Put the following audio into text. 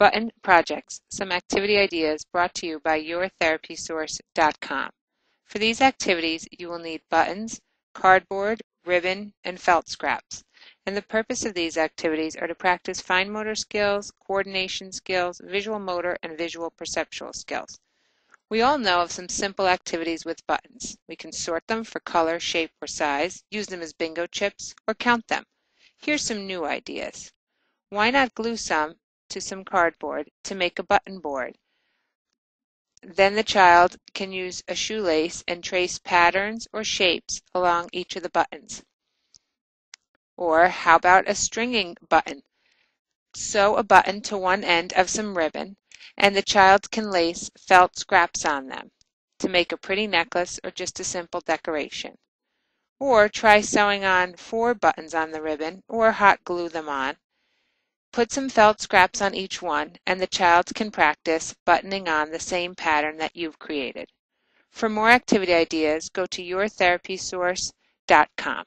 Button Projects, some activity ideas brought to you by yourtherapysource.com. For these activities, you will need buttons, cardboard, ribbon, and felt scraps. And the purpose of these activities are to practice fine motor skills, coordination skills, visual motor, and visual perceptual skills. We all know of some simple activities with buttons. We can sort them for color, shape, or size, use them as bingo chips, or count them. Here's some new ideas. Why not glue some to some cardboard to make a button board? Then the child can use a shoelace and trace patterns or shapes along each of the buttons. Or how about a stringing button? Sew a button to one end of some ribbon and the child can lace felt scraps on them to make a pretty necklace or just a simple decoration. Or try sewing on four buttons on the ribbon or hot glue them on. Put some felt scraps on each one and the child can practice buttoning on the same pattern that you've created. For more activity ideas, go to yourtherapysource.com.